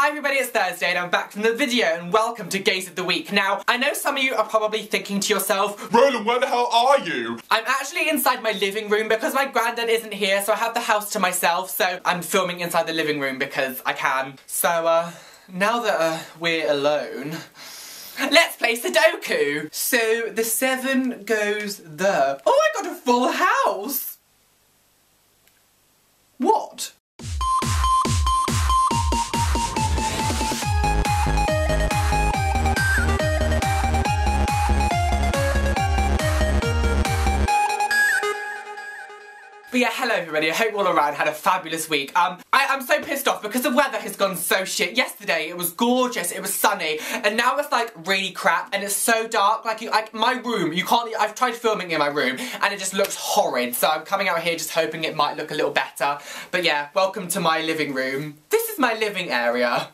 Hi everybody, it's Thursday and I'm back from the video and welcome to Gays of the Week. Now, I know some of you are probably thinking to yourself, Roland, where the hell are you? I'm actually inside my living room because my granddad isn't here so I have the house to myself so I'm filming inside the living room because I can. So, uh, now that uh, we're alone, Let's play Sudoku! So, the seven goes the... Oh, I got a full house! What? But yeah, hello everybody, I hope all around had a fabulous week. Um, I, am so pissed off because the weather has gone so shit. Yesterday it was gorgeous, it was sunny, and now it's like really crap and it's so dark. Like, you, like my room, you can't, I've tried filming in my room and it just looks horrid. So I'm coming out here just hoping it might look a little better. But yeah, welcome to my living room. This is my living area.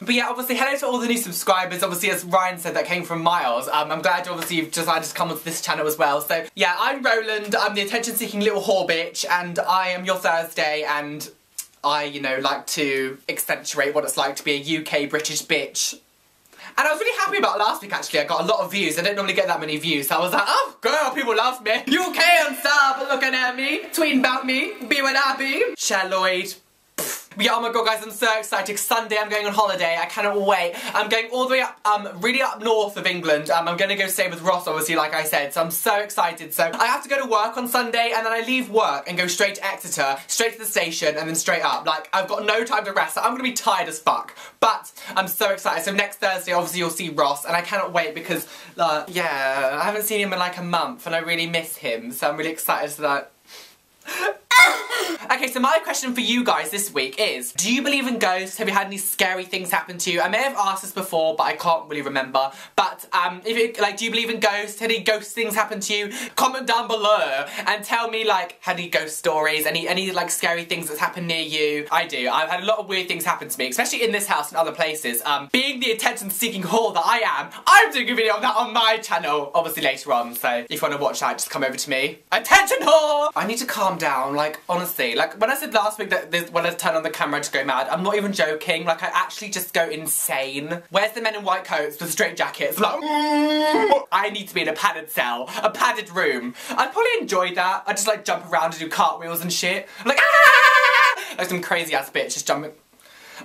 But yeah, obviously, hello to all the new subscribers. Obviously, as Ryan said, that came from Miles. Um, I'm glad, obviously, you've decided to come onto this channel as well. So, yeah, I'm Roland. I'm the attention-seeking little whore bitch, and I am your Thursday, and I, you know, like to accentuate what it's like to be a UK British bitch. And I was really happy about last week, actually. I got a lot of views. I don't normally get that many views. So I was like, oh, girl, people love me. UK and stuff, looking at me, tweeting about me, be what I be. Cher Lloyd, yeah, oh my god guys, I'm so excited. Sunday I'm going on holiday, I cannot wait. I'm going all the way up, um, really up north of England. Um, I'm gonna go stay with Ross, obviously, like I said, so I'm so excited. So I have to go to work on Sunday, and then I leave work and go straight to Exeter, straight to the station, and then straight up. Like, I've got no time to rest, so I'm gonna be tired as fuck. But I'm so excited. So next Thursday, obviously, you'll see Ross, and I cannot wait because, uh, yeah, I haven't seen him in like a month, and I really miss him, so I'm really excited for that. okay, so my question for you guys this week is, do you believe in ghosts? Have you had any scary things happen to you? I may have asked this before, but I can't really remember. But, um, if you, like, do you believe in ghosts? Had any ghost things happen to you? Comment down below and tell me, like, had any ghost stories? Any, any, like, scary things that's happened near you? I do. I've had a lot of weird things happen to me, especially in this house and other places. Um, being the attention-seeking whore that I am, I'm doing a video on that on my channel, obviously later on, so if you want to watch that, just come over to me. Attention whore! I need to calm down, like, honestly. Like, when I said last week that when I turn on the camera to go mad, I'm not even joking. Like, I actually just go insane. Where's the men in white coats with straight jackets? Like, mm, I need to be in a padded cell, a padded room. I'd probably enjoy that. I'd just, like, jump around and do cartwheels and shit. Like, ah! Like some crazy ass bitch just jumping.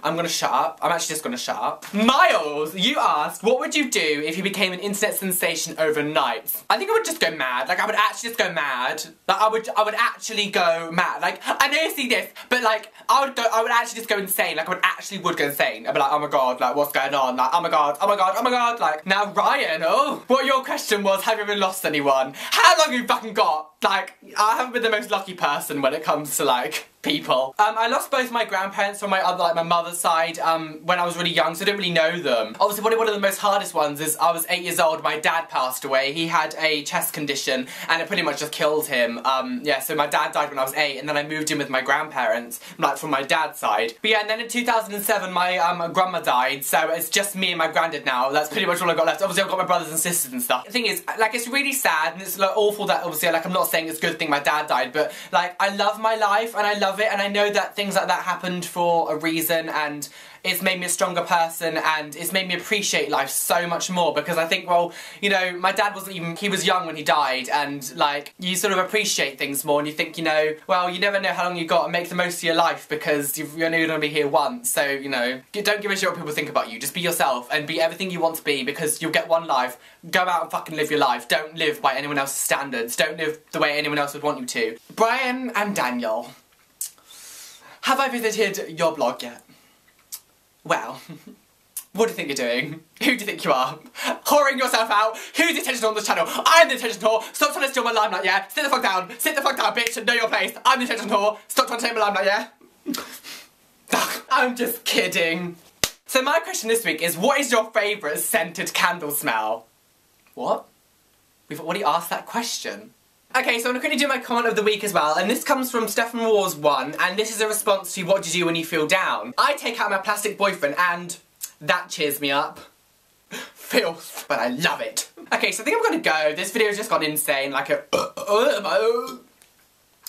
I'm gonna shut up. I'm actually just gonna shut up. Miles, you asked, what would you do if you became an internet sensation overnight? I think I would just go mad. Like, I would actually just go mad. Like, I would, I would actually go mad. Like, I know you see this, but like, I would go, I would actually just go insane. Like, I would actually would go insane. I'd be like, oh my god, like, what's going on? Like, oh my god, oh my god, oh my god. Like, now Ryan, oh, what your question was, have you ever lost anyone? How long have you fucking got? Like, I haven't been the most lucky person when it comes to like, people. Um, I lost both my grandparents from my other, like my mother's side um, when I was really young, so I didn't really know them. Obviously, one of, one of the most hardest ones is I was eight years old, my dad passed away. He had a chest condition and it pretty much just killed him. Um, yeah, so my dad died when I was eight and then I moved in with my grandparents, like from my dad's side. But yeah, and then in 2007 my um, grandma died, so it's just me and my granddad now. That's pretty much all I got left. Obviously, I've got my brothers and sisters and stuff. The thing is, like, it's really sad and it's like, awful that obviously, like, I'm not saying it's a good thing my dad died, but like, I love my life and I love it and I know that things like that happened for a reason and it's made me a stronger person and it's made me appreciate life so much more because I think, well, you know, my dad wasn't even, he was young when he died and like, you sort of appreciate things more and you think, you know, well, you never know how long you got and make the most of your life because you're only going to be here once. So, you know, don't give a shit what people think about you. Just be yourself and be everything you want to be because you'll get one life. Go out and fucking live your life. Don't live by anyone else's standards. Don't live the way anyone else would want you to. Brian and Daniel. Have I visited your blog yet? Well, what do you think you're doing? Who do you think you are? Whoring yourself out? Who's the attention on this channel? I'm the attention whore! Stop trying to steal my limelight, yeah? Sit the fuck down! Sit the fuck down, bitch, and know your place! I'm the attention whore! Stop trying to take my limelight, yeah? I'm just kidding. So my question this week is, what is your favourite scented candle smell? What? We've already asked that question. Okay, so I'm going to do my comment of the week as well, and this comes from Stefan Wars 1, and this is a response to what do you do when you feel down. I take out my plastic boyfriend, and that cheers me up. Filth, but I love it. Okay, so I think I'm gonna go. This video's just gone insane, like a... Uh, uh, uh,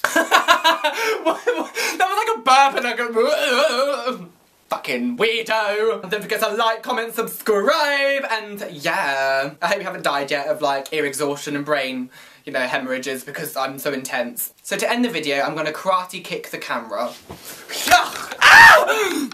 that was like a burp and like a... fucking weirdo. Don't forget to like, comment, subscribe, and yeah. I hope you haven't died yet of like ear exhaustion and brain, you know, hemorrhages because I'm so intense. So to end the video, I'm gonna karate kick the camera. Ow!